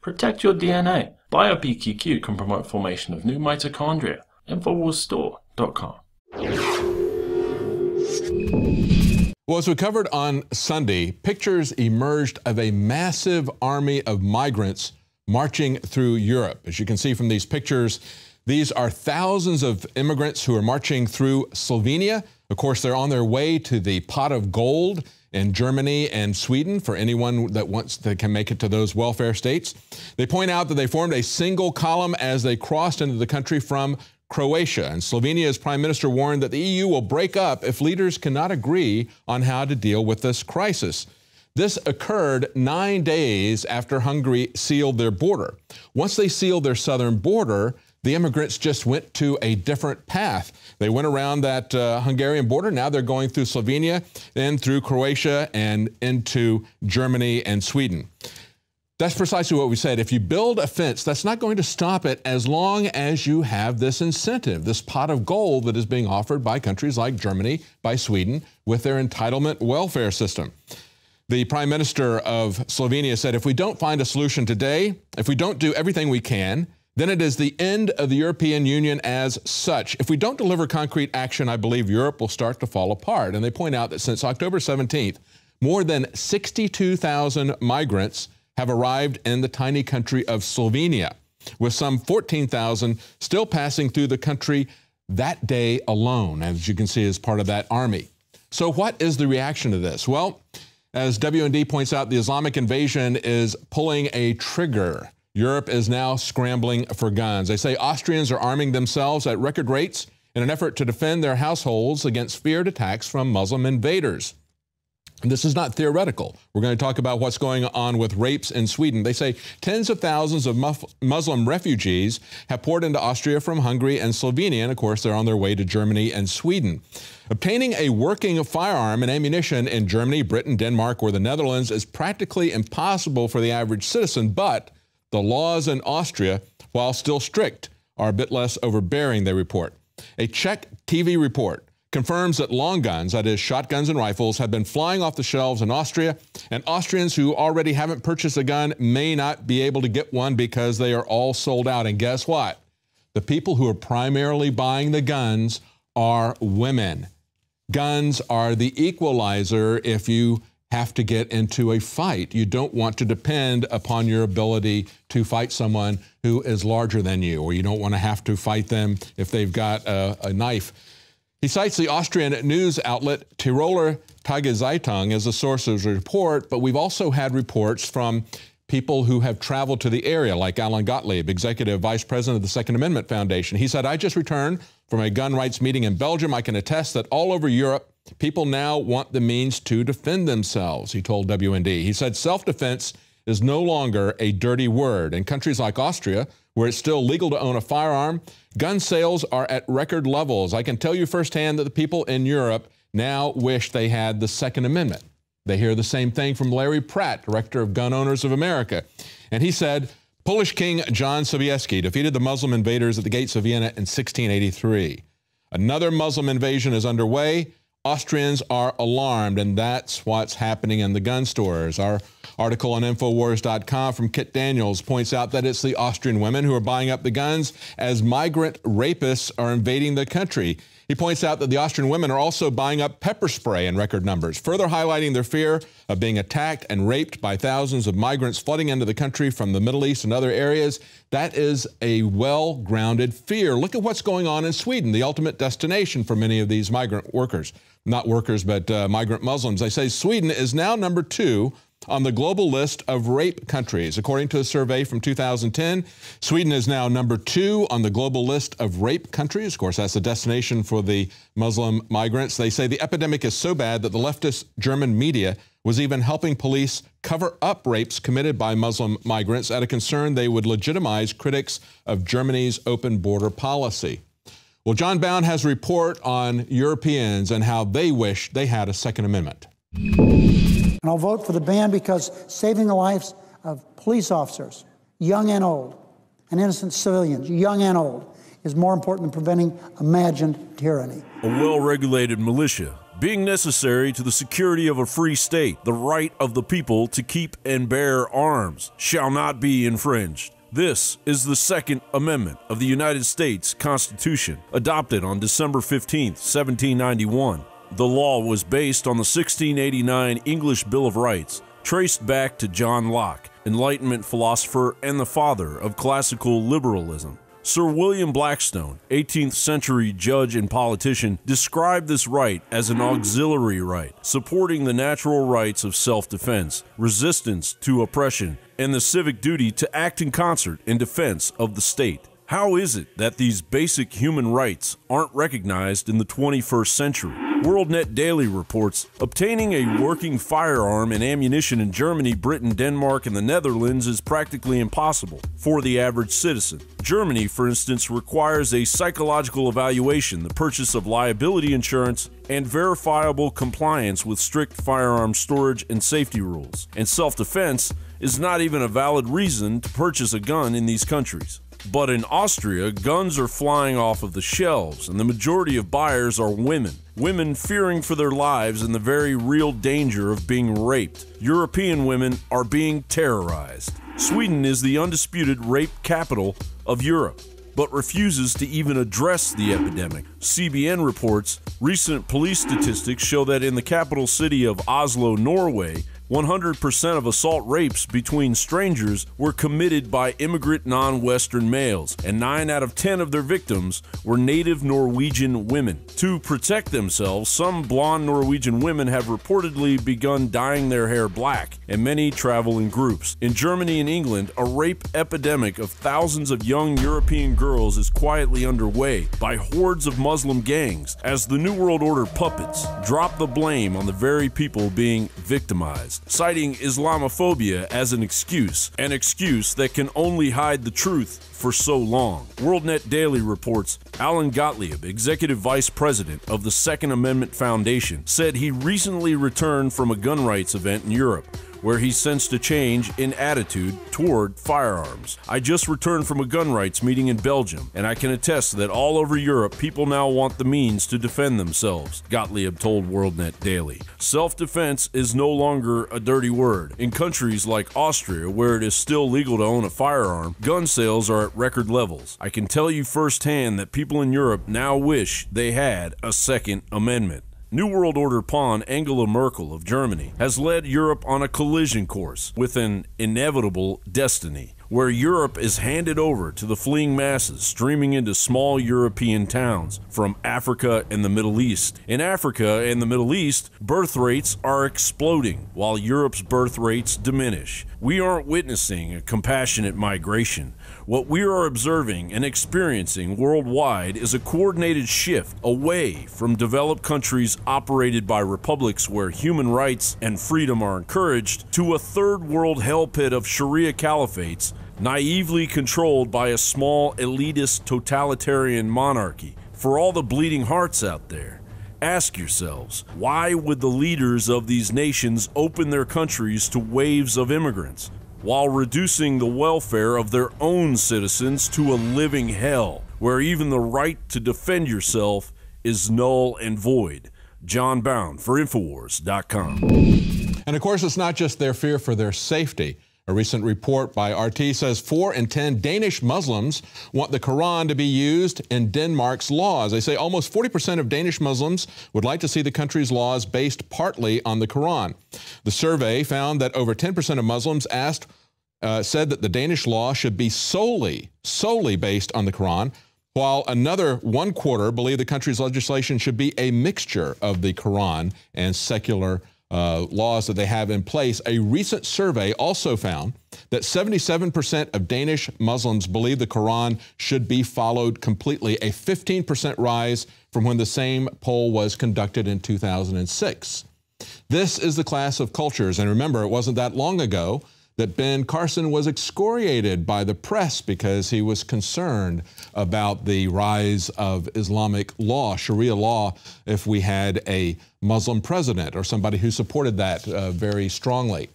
Protect your DNA. BioPQQ can promote formation of new mitochondria. Infowarsstore.com. Well, as we covered on Sunday, pictures emerged of a massive army of migrants marching through Europe. As you can see from these pictures, these are thousands of immigrants who are marching through Slovenia. Of course, they're on their way to the pot of gold in Germany and Sweden for anyone that wants that can make it to those welfare states. They point out that they formed a single column as they crossed into the country from Croatia. And Slovenia's prime minister warned that the EU will break up if leaders cannot agree on how to deal with this crisis. This occurred nine days after Hungary sealed their border. Once they sealed their southern border, the immigrants just went to a different path. They went around that uh, Hungarian border. Now they're going through Slovenia, then through Croatia and into Germany and Sweden. That's precisely what we said. If you build a fence, that's not going to stop it as long as you have this incentive, this pot of gold that is being offered by countries like Germany, by Sweden, with their entitlement welfare system. The Prime Minister of Slovenia said if we don't find a solution today, if we don't do everything we can, then it is the end of the European Union as such. If we don't deliver concrete action, I believe Europe will start to fall apart. And they point out that since October 17th, more than 62,000 migrants have arrived in the tiny country of Slovenia, with some 14,000 still passing through the country that day alone, as you can see, as part of that army. So, what is the reaction to this? Well, as WND points out, the Islamic invasion is pulling a trigger. Europe is now scrambling for guns. They say Austrians are arming themselves at record rates in an effort to defend their households against feared attacks from Muslim invaders. And this is not theoretical. We're going to talk about what's going on with rapes in Sweden. They say tens of thousands of Muslim refugees have poured into Austria from Hungary and Slovenia, and of course, they're on their way to Germany and Sweden. Obtaining a working firearm and ammunition in Germany, Britain, Denmark, or the Netherlands is practically impossible for the average citizen, but the laws in Austria, while still strict, are a bit less overbearing, they report. A Czech TV report confirms that long guns, that is, shotguns and rifles, have been flying off the shelves in Austria, and Austrians who already haven't purchased a gun may not be able to get one because they are all sold out. And guess what? The people who are primarily buying the guns are women. Guns are the equalizer if you have to get into a fight. You don't want to depend upon your ability to fight someone who is larger than you, or you don't want to have to fight them if they've got a, a knife. He cites the Austrian news outlet Tiroler Tageszeitung as a source of the report, but we've also had reports from people who have traveled to the area, like Alan Gottlieb, executive vice president of the Second Amendment Foundation. He said, I just returned from a gun rights meeting in Belgium. I can attest that all over Europe, People now want the means to defend themselves, he told WND. He said self defense is no longer a dirty word. In countries like Austria, where it's still legal to own a firearm, gun sales are at record levels. I can tell you firsthand that the people in Europe now wish they had the Second Amendment. They hear the same thing from Larry Pratt, director of Gun Owners of America. And he said, Polish King John Sobieski defeated the Muslim invaders at the gates of Vienna in 1683. Another Muslim invasion is underway. Austrians are alarmed, and that's what's happening in the gun stores. Our article on Infowars.com from Kit Daniels points out that it's the Austrian women who are buying up the guns as migrant rapists are invading the country. He points out that the Austrian women are also buying up pepper spray in record numbers, further highlighting their fear of being attacked and raped by thousands of migrants flooding into the country from the Middle East and other areas. That is a well grounded fear. Look at what's going on in Sweden, the ultimate destination for many of these migrant workers. Not workers, but uh, migrant Muslims. They say Sweden is now number two on the global list of rape countries. According to a survey from 2010, Sweden is now number two on the global list of rape countries. Of course, that's a destination for the Muslim migrants. They say the epidemic is so bad that the leftist German media was even helping police cover up rapes committed by Muslim migrants at a concern they would legitimize critics of Germany's open border policy. Well, John Bowne has a report on Europeans and how they wish they had a Second Amendment. And I'll vote for the ban because saving the lives of police officers, young and old, and innocent civilians, young and old, is more important than preventing imagined tyranny. A well regulated militia being necessary to the security of a free state, the right of the people to keep and bear arms shall not be infringed. This is the Second Amendment of the United States Constitution, adopted on December 15, 1791. The law was based on the 1689 English Bill of Rights, traced back to John Locke, Enlightenment philosopher and the father of classical liberalism. Sir William Blackstone, 18th century judge and politician, described this right as an auxiliary right, supporting the natural rights of self defense, resistance to oppression, and the civic duty to act in concert in defense of the state. How is it that these basic human rights aren't recognized in the 21st century? WorldNet Daily reports obtaining a working firearm and ammunition in Germany, Britain, Denmark, and the Netherlands is practically impossible for the average citizen. Germany, for instance, requires a psychological evaluation, the purchase of liability insurance, and verifiable compliance with strict firearm storage and safety rules. And self defense is not even a valid reason to purchase a gun in these countries. But in Austria, guns are flying off of the shelves, and the majority of buyers are women. Women fearing for their lives and the very real danger of being raped. European women are being terrorized. Sweden is the undisputed rape capital of Europe but refuses to even address the epidemic. CBN reports recent police statistics show that in the capital city of Oslo, Norway, 100% of assault rapes between strangers were committed by immigrant non Western males, and 9 out of 10 of their victims were native Norwegian women. To protect themselves, some blonde Norwegian women have reportedly begun dyeing their hair black, and many travel in groups. In Germany and England, a rape epidemic of thousands of young European girls is quietly underway by hordes of Muslim gangs as the New World Order puppets drop the blame on the very people being victimized citing Islamophobia as an excuse, an excuse that can only hide the truth for so long. WorldNet Daily reports Alan Gottlieb, Executive Vice President of the Second Amendment Foundation, said he recently returned from a gun rights event in Europe where he sensed a change in attitude toward firearms. I just returned from a gun rights meeting in Belgium, and I can attest that all over Europe, people now want the means to defend themselves, Gottlieb told WorldNet Daily. Self defense is no longer a dirty word. In countries like Austria, where it is still legal to own a firearm, gun sales are at record levels. I can tell you firsthand that people in Europe now wish they had a Second Amendment. New World Order pawn Angela Merkel of Germany has led Europe on a collision course with an inevitable destiny where Europe is handed over to the fleeing masses streaming into small European towns from Africa and the Middle East. In Africa and the Middle East, birth rates are exploding while Europe's birth rates diminish. We aren't witnessing a compassionate migration. What we are observing and experiencing worldwide is a coordinated shift away from developed countries operated by republics where human rights and freedom are encouraged to a third world hell pit of Sharia caliphates naively controlled by a small elitist totalitarian monarchy. For all the bleeding hearts out there, ask yourselves why would the leaders of these nations open their countries to waves of immigrants? while reducing the welfare of their own citizens to a living hell, where even the right to defend yourself is null and void. John Bowne for Infowars.com. And of course, it's not just their fear for their safety. A recent report by RT says 4 in 10 Danish Muslims want the Quran to be used in Denmark's laws. They say almost 40% of Danish Muslims would like to see the country's laws based partly on the Quran. The survey found that over 10% of Muslims asked uh, said that the Danish law should be solely, solely based on the Quran, while another one quarter believe the country's legislation should be a mixture of the Quran and secular uh, laws that they have in place. A recent survey also found that 77% of Danish Muslims believe the Quran should be followed completely, a 15% rise from when the same poll was conducted in 2006. This is the class of cultures, and remember, it wasn't that long ago that Ben Carson was excoriated by the press because he was concerned about the rise of Islamic law, Sharia law, if we had a Muslim president or somebody who supported that uh, very strongly.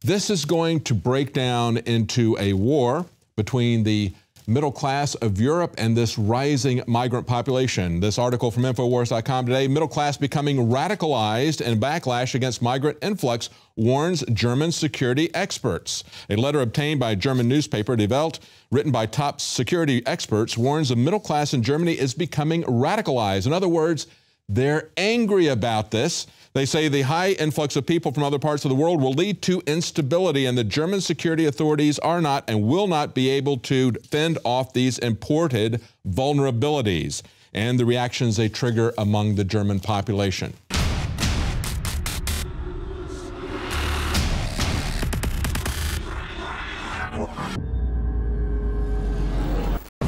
This is going to break down into a war between the middle class of Europe and this rising migrant population. This article from Infowars.com today middle class becoming radicalized and backlash against migrant influx warns German security experts. A letter obtained by German newspaper, Die Welt, written by top security experts, warns the middle class in Germany is becoming radicalized. In other words, they're angry about this. They say the high influx of people from other parts of the world will lead to instability, and the German security authorities are not and will not be able to fend off these imported vulnerabilities and the reactions they trigger among the German population.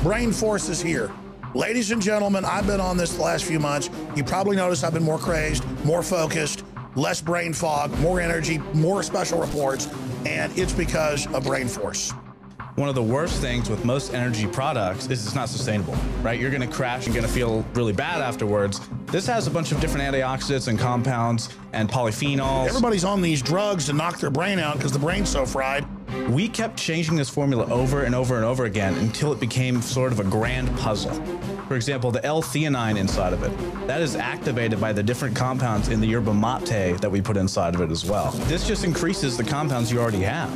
Brain Force is here. Ladies and gentlemen, I've been on this the last few months. You probably noticed I've been more crazed, more focused, less brain fog, more energy, more special reports, and it's because of Brain Force. One of the worst things with most energy products is it's not sustainable, right? You're gonna crash and gonna feel really bad afterwards. This has a bunch of different antioxidants and compounds and polyphenols. Everybody's on these drugs to knock their brain out because the brain's so fried. We kept changing this formula over and over and over again until it became sort of a grand puzzle. For example, the L-theanine inside of it, that is activated by the different compounds in the yerba mate that we put inside of it as well. This just increases the compounds you already have.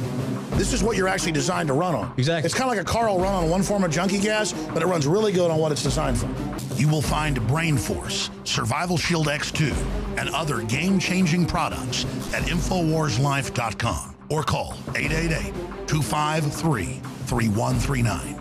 This is what you're actually designed to run on. Exactly. It's kind of like a car will run on one form of junkie gas, but it runs really good on what it's designed for. You will find Brain Force, Survival Shield X2, and other game-changing products at InfoWarsLife.com or call 888 253 3139.